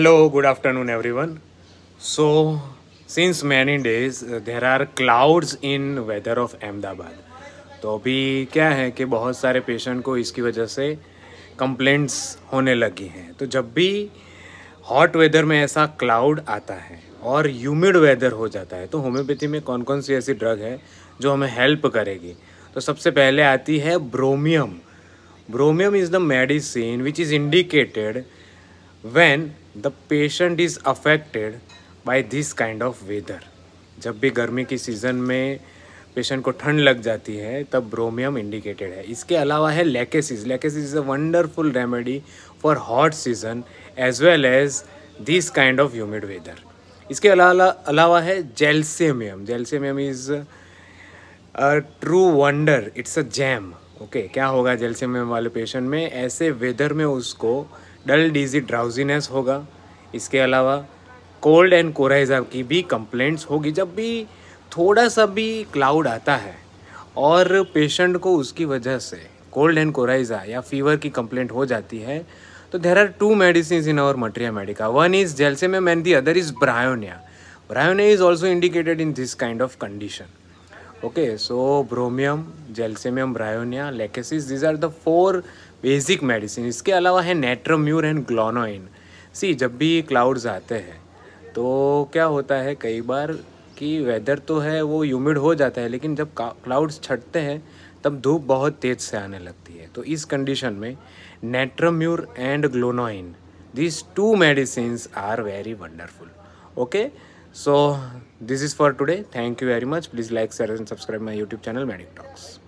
Hello, good afternoon, everyone. So, since many days uh, there are clouds in weather of Ahmedabad तो अभी क्या है कि बहुत सारे पेशेंट को इसकी वजह से कंप्लेंट्स होने लगी हैं। तो जब भी हॉट वेदर में ऐसा क्लाउड आता है और ह्यूमिड वेदर हो जाता है तो होम्योपैथी में कौन कौन सी ऐसी ड्रग है जो हमें हेल्प करेगी? तो सबसे पहले आती है bromium bromium is the medicine which is indicated when the patient is affected by this kind of weather. जब भी गर्मी की सीज़न में पेशेंट को ठंड लग जाती है, तब ब्रोमियम इंडिकेटेड है। इसके अलावा है lachesis lachesis is a wonderful remedy for hot season as well as this kind of humid weather इसके अलावा अलावा है gelsemium gelsemium is a true wonder it's a gem okay okay, क्या होगा जेल्सेमियम वाले पेशेंट में? ऐसे वेदर में उसको डल डिजी ड्राउजीनेस होगा। इसके अलावा कोल्ड एंड कोराइजा की भी कंप्लेंट्स होगी। जब भी थोड़ा सा भी क्लाउड आता है और पेशेंट को उसकी वजह से कोल्ड एंड कोराइजा या फीवर की कंप्लेंट हो जाती है तो there are two medicine in our materia medica one is gelsemium and the other is bryonia bryonia is also indicated in this kind of condition okay so bromium gelsemium bryonia lachesis these are the four basic medicine इसके अलावा है नेट्रोम्यूर and glonoine सी जब भी clouds आते हैं तो क्या होता है कई बार कि वेदर तो है, वो ह्यूमिड हो जाता है, लेकिन जब क्लाउड्स छटते हैं, तब धूप बहुत तेज़ से आने लगती है। तो इस कंडीशन में natrum mur and glonoine this two medicine are very wonderful okay so this is for today. Thank you very much. Please like share and subscribe my youtube channel medic talks.